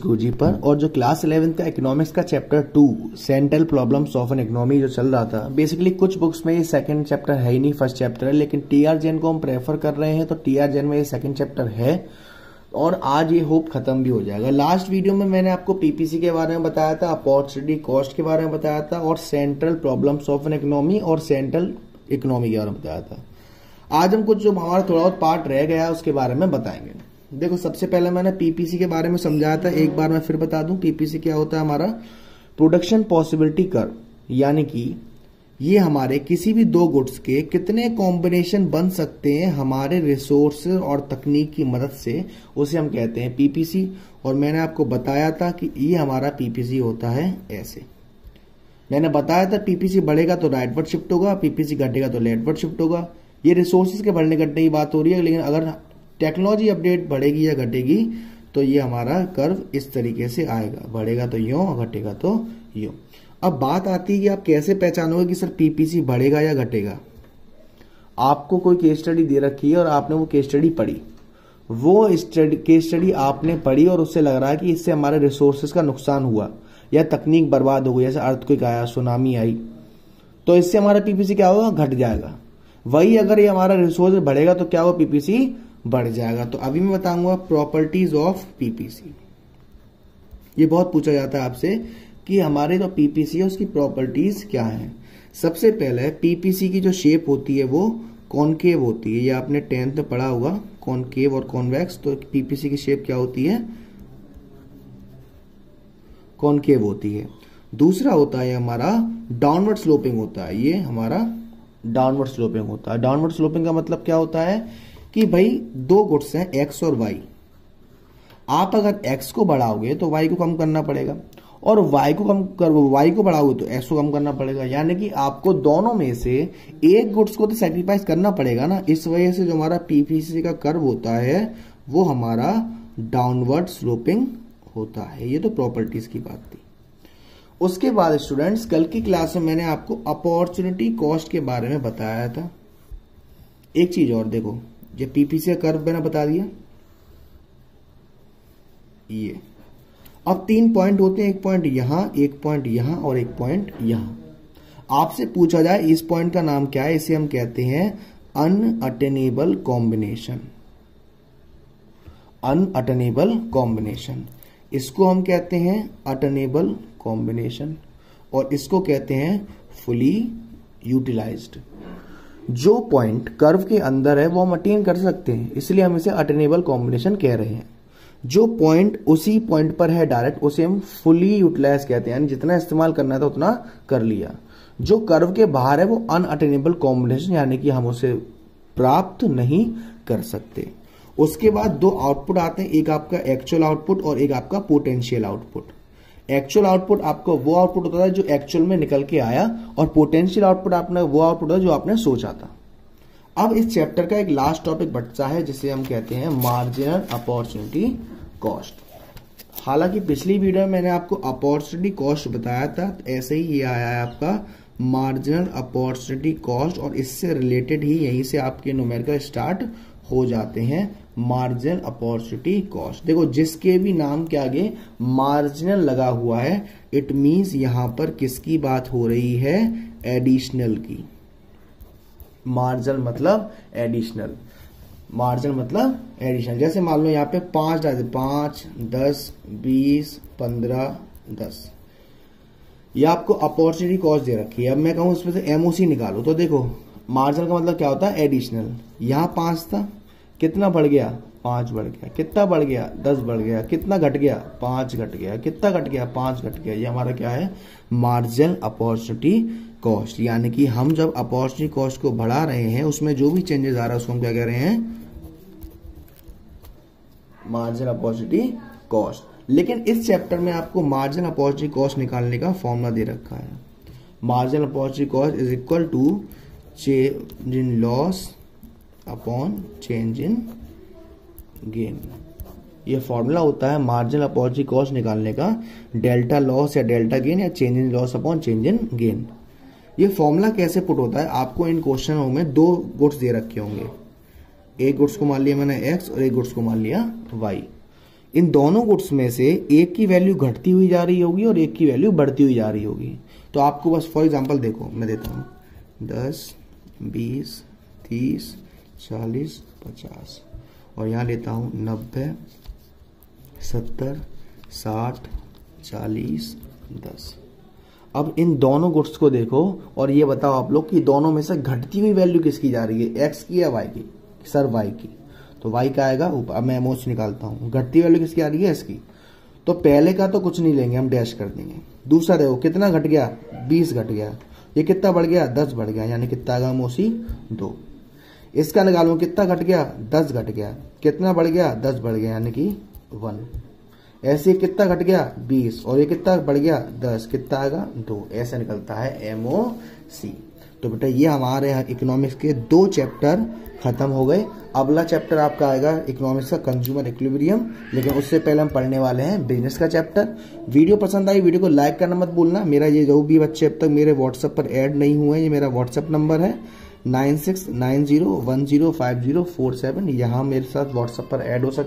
गुरुजी पर और जो क्लास इलेवेंथ का इकोनॉमिक्स का chapter two central problems of an economy जो चल रहा था बेसिकली कुछ बुक्स में ये सेकंड चैप्टर है ही नहीं फ़र्स्ट चैप्टर है, लेकिन टी आर जेन को हम प्रेफर कर रहे हैं तो टी आर जेन में ये सेकंड चैप्टर है। और आज ये होप खत्म भी हो जाएगा। लास्ट वीडियो में मैंने आपको पीपीसी के बारे में बताया था अपॉर्चुनिटी कॉस्ट के बारे में बताया था और central problems of an economy और सेंट्रल इकोनॉमी के बारे में बताया था। आज हम कुछ जो हमारा थोड़ा बहुत पार्ट रह गया उसके बारे में बताएँगे। देखो, सबसे पहले मैंने पीपीसी के बारे में समझाया था, एक बार मैं फिर बता दूँ पीपीसी क्या होता है हमारा? प्रोडक्शन पॉसिबिलिटी कर यानी कि ये हमारे किसी भी दो गुड्स के कितने कॉम्बिनेशन बन सकते हैं हमारे रिसोर्स और तकनीक की मदद से, उसे हम कहते हैं पीपीसी और मैंने आपको बताया था कि ये हमारा पीपीसी होता है ऐसे। मैंने बताया था पीपीसी बढ़ेगा तो राइटवर्ड शिफ्ट होगा पीपीसी घटेगा तो लेटवर्ड शिफ्ट होगा। ये रिसोर्सेज के बढ़ने घटने की बात हो रही है, लेकिन अगर टेक्नोलॉजी अपडेट बढ़ेगी या घटेगी तो ये हमारा कर्व इस तरीके से आएगा। बढ़ेगा तो यूँ, घटेगा तो यूँ। अब बात आती है कि आप कैसे पहचानोगे कि सर पीपीसी बढ़ेगा या घटेगा? आपको कोई केस स्टडी दे रखी है और आपने वो केस स्टडी पढ़ी। वो स्टडी केस स्टडी आपने पढ़ी और उससे लग रहा है कि इससे हमारे रिसोर्सेज का नुकसान हुआ, या तकनीक बर्बाद हो गई, जैसे अर्थक्विक आया सुनामी आई। तो इससे हमारा पीपीसी क्या होगा? घट जाएगा। वही अगर ये हमारा रिसोर्स बढ़ेगा तो क्या होगा पीपीसी बढ़ जाएगा? तो अभी मैं बताऊँगा प्रॉपर्टीज़ ऑफ़ पीपीसी ये बहुत पूछा जाता है आपसे कि हमारे जो पीपीसी है, उसकी प्रॉपर्टीज़ क्या है? सबसे पहले पीपीसी की जो शेप होती है वो कॉनकेव होती है। ये आपने टेंथ में पढ़ा होगा कॉनकेव और कॉन्वेक्स तो पीपीसी की शेप क्या होती है? कॉनकेव होती है। दूसरा होता है हमारा डाउनवर्ड स्लोपिंग होता है। ये हमारा डाउनवर्ड स्लोपिंग होता है। डाउनवर्ड स्लोपिंग का मतलब क्या होता है? कि भाई दो गुड्स हैं एक्स और वाई आप अगर एक्स को बढ़ाओगे तो वाई को कम करना पड़ेगा। और वाई को कम कर वाई को बढ़ाओगे तो एक्स को कम करना पड़ेगा। यानी कि आपको दोनों में से एक गुड्स को तो सेक्रीफाइस करना पड़ेगा ना। इस वजह से जो हमारा पीपीसी का कर्व होता है, वो हमारा डाउनवर्ड स्लोपिंग होता है। ये तो प्रॉपर्टीज़ की बात थी। उसके बाद स्टूडेंट्स कल की क्लास में मैंने आपको अपॉर्चुनिटी कॉस्ट के बारे में बताया था। एक चीज़ और देखो, ये पीपीसी का कर्व मैंने बता दिया। ये। अब तीन पॉइंट होते हैं, एक पॉइंट यहाँ, एक पॉइंट यहाँ और एक पॉइंट यहाँ। आपसे पूछा जाए, इस पॉइंट का नाम क्या है? इसे हम कहते हैं अनअटेनेबल कॉम्बिनेशन अनअटेनेबल कॉम्बिनेशन इसको हम कहते हैं अटेनेबल कॉम्बिनेशन और इसको कहते हैं फुली यूटिलाइज्ड जो पॉइंट कर्व के अंदर है, वो हम अटेन कर सकते हैं। इसलिए हम इसे अटेनेबल कॉम्बिनेशन कह रहे हैं। जो पॉइंट उसी पॉइंट पर है डायरेक्ट उसे हम फुली यूटिलाइज कहते हैं। यानी जितना इस्तेमाल करना था उतना कर लिया। जो कर्व के बाहर है वो अनअटेनेबल कॉम्बिनेशन यानी कि हम उसे प्राप्त नहीं कर सकते। उसके बाद दो आउटपुट आते हैं, एक आपका एक्चुअल आउटपुट और एक आपका पोटेंशियल आउटपुट एक्चुअल आउटपुट आपको वो आउटपुट होता है जो एक्चुअल में निकल के आया और पोटेंशियल आउटपुट आपने वो आउटपुट होता जो आपने सोचा था। अब इस चैप्टर का एक लास्ट टॉपिक बच्चा है, जिसे हम कहते हैं मार्जिनल अपॉर्चुनिटी कॉस्ट हालाँकि पिछली वीडियो में मैंने आपको अपॉर्चुनिटी कॉस्ट बताया था तो ऐसे ही ये आया है आपका मार्जिनल अपॉर्चुनिटी कॉस्ट और इससे रिलेटेड ही यहीं से आपके न्यूमेरिकल स्टार्ट हो जाते हैं मार्जिनल अपॉर्चुनिटी कॉस्ट देखो, जिसके भी नाम के आगे मार्जिनल लगा हुआ है इट मींस यहाँ पर किसकी बात हो रही है? एडिशनल की. मार्जिनल मतलब एडिशनल मार्जिनल मतलब एडिशन जैसे मान लो यहाँ पे पाँच डाल दे, पाँच, दस, बीस, पंद्रह, दस। ये आपको अपॉर्चुनिटी कॉस्ट दे रखी है। अब मैं कहूँ उसमें से एमओसी निकालो। तो देखो मार्जिनल का मतलब क्या होता है? एडिशनल यहाँ पाँच था, कितना बढ़ गया? पाँच बढ़ गया। कितना बढ़ गया? दस बढ़ गया। कितना घट गया? पाँच घट गया। कितना घट गया? पाँच घट गया। ये हमारा क्या है? मार्जिनल अपॉर्चुनिटी कॉस्ट यानी कि हम जब अपॉर्चुनिटी कॉस्ट को बढ़ा रहे हैं, उसमें जो भी चेंजेस आ रहा है, उसको हम क्या कह रहे हैं? मार्जिनल अपॉर्चुनिटी कॉस्ट लेकिन इस चैप्टर में आपको मार्जिनल अपॉर्चुनिटी कॉस्ट निकालने का फॉर्मूला दे रखा है। Margin opportunity cost is equal to change in loss upon change in gain ये फॉर्मूला होता है मार्जिनल अपॉर्चुनिटी कॉस्ट निकालने का। डेल्टा लॉस या डेल्टा गेन या change in loss upon change in gain ये फॉर्मूला कैसे पुट होता है? आपको इन क्वेश्चनों में दो गुड्स दे रखे होंगे। एक गुड्स को मान लिया मैंने एक्स और एक गुड्स को मान लिया वाई इन दोनों गुड्स में से एक की वैल्यू घटती हुई जा रही होगी और एक की वैल्यू बढ़ती हुई जा रही होगी। तो आपको बस फॉर एग्ज़ाम्पल देखो, मैं देता हूँ। दस, बीस, तीस, चालीस, पचास। और यहाँ लेता हूँ नब्बे, सत्तर, साठ, चालीस, दस। अब इन दोनों गुड्स को देखो और ये बताओ आप लोग कि दोनों में से घटती हुई वैल्यू किसकी जा रही है एक्स की या वाई की? सर वाई की। तो वाई का आएगा ऊपर। अब मैं एमओच निकालता हूँ। घटती वैल्यू किसकी आ रही है इसकी? तो पहले का तो कुछ नहीं लेंगे, हम डैश कर देंगे। दूसरा देखो, कितना घट गया? बीस घट गया। ये कितना बढ़ गया? दस बढ़ गया, यानी कितना आएगा मोसी दो। इसका निकालू कितना घट गया? दस घट गया। कितना बढ़ गया? दस बढ़ गया, यानी कि वन ऐसे कितना घट गया? बीस। और ये कितना बढ़ गया? दस। कितना आएगा? दो। ऐसा निकलता है एमओ सी तो बेटा, ये हमारे यहाँ इकोनॉमिक्स के दो चैप्टर खत्म हो गए। अगला चैप्टर आपका आएगा इकोनॉमिक्स का कंज्यूमर इक्विलिब्रियम लेकिन उससे पहले हम पढ़ने वाले हैं बिज़नेस का चैप्टर वीडियो पसंद आई, वीडियो को लाइक करना मत भूलना। मेरा ये जो भी बच्चे अब तक मेरे व्हाट्सएप पर ऐड नहीं हुए ये मेरा व्हाट्सएप नंबर है। Nine six nine zero one zero five zero four seven. यहाँ मेरे साथ व्हाट्सएप पर ऐड हो सकते